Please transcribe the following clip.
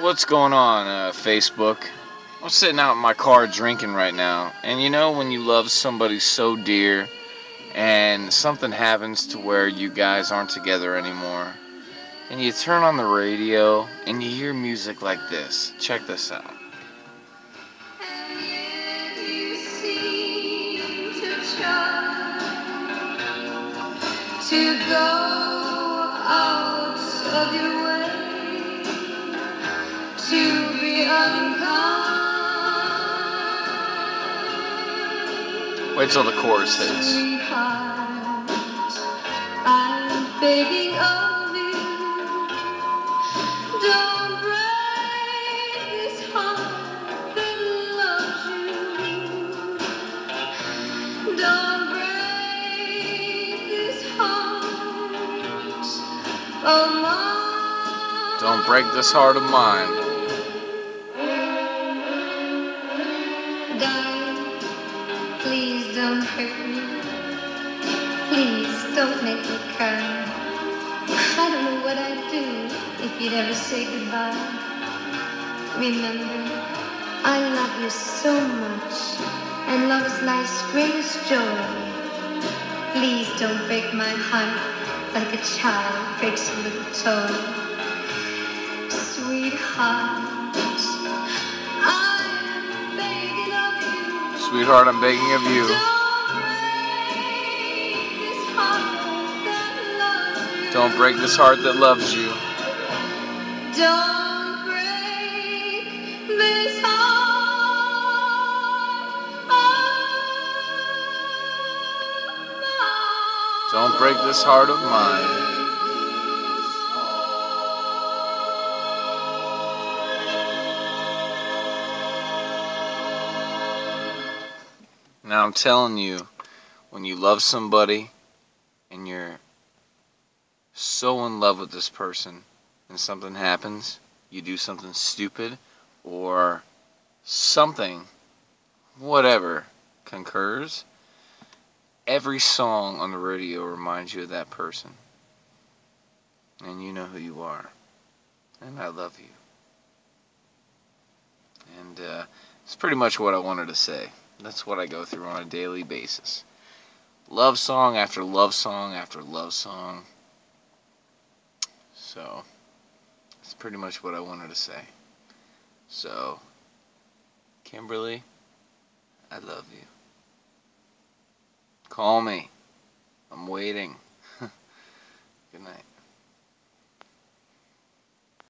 What's going on, uh, Facebook? I'm sitting out in my car drinking right now, and you know when you love somebody so dear, and something happens to where you guys aren't together anymore, and you turn on the radio and you hear music like this. Check this out. to go out of your way to be unkind. Wait till the chorus hits. Sweetheart, I'm begging of you, don't break this heart that loves you. Don't break this heart of mine. Don't break this heart of mine. Please don't hurt me. Please don't make me cry. I don't know what I'd do if you'd ever say goodbye. Remember, I love you so much, and love is life's greatest joy. Please don't break my heart like a child breaks a little toy. Sweetheart, Sweetheart, I'm begging of you. Don't break this heart that loves you. Don't break this heart. Don't break this heart of mine. Now I'm telling you, when you love somebody and you're so in love with this person and something happens, you do something stupid or something, whatever, concurs, every song on the radio reminds you of that person. And you know who you are. And I love you. And uh, it's pretty much what I wanted to say. That's what I go through on a daily basis. Love song after love song after love song. So, that's pretty much what I wanted to say. So, Kimberly, I love you. Call me. I'm waiting. Good night.